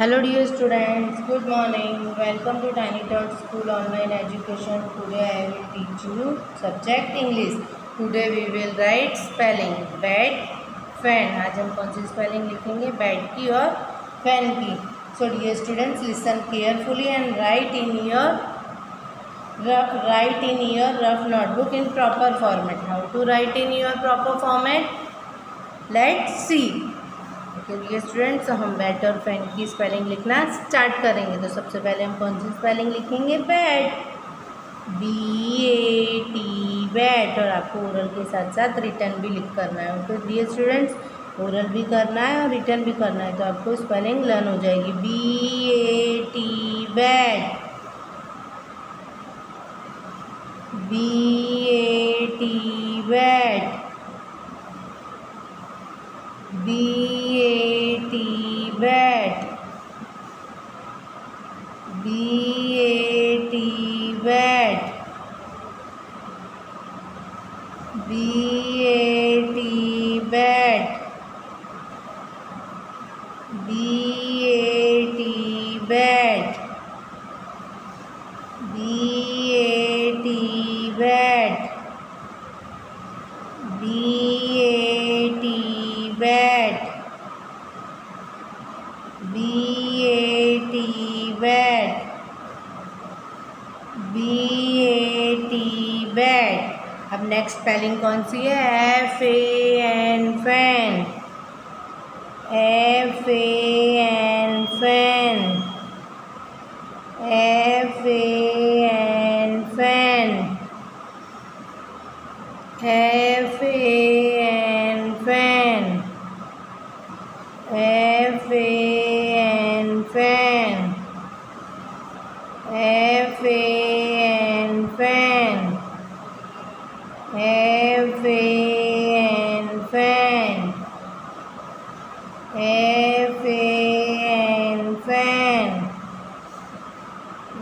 Hello dear students good morning welcome to Tiny Dot School online education today I will teach you subject English today we will write spelling bat fan आज हम कौन सी spelling लिखेंगे? Bat की और fan की. So dear students listen carefully and write in your write in your rough notebook in proper format how to write in your proper format let see चलिए students हम बैट और fan की spelling लिखना start करेंगे। तो सबसे पहले हम कौन सी स्पेलिंग लिखेंगे? Bat B A T bat और आपको ओरल के साथ साथ रिटर्न भी लिख करना है। तो डियर स्टूडेंट्स ओरल भी करना है और रिटर्न भी करना है तो आपको स्पेलिंग लर्न हो जाएगी। B A T bat B A T bat B bat B A T bat B A T bat B A T bat B A T bat B A T bat B A T bat अब next spelling कौन सी है? F A N fan F A N fan F A N fan F A N fan F A N fan F A F A N fan F A N fan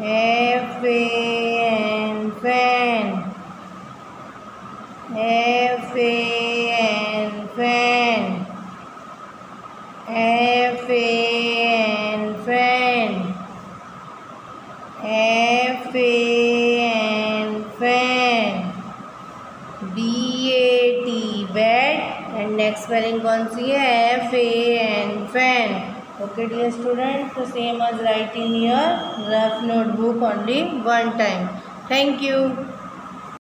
F A N fan F A N fan F A N fan F A N fan B A T bat and next spelling कौन सी है F A N fan okay dear student तो same आज write in your rough notebook only one time thank you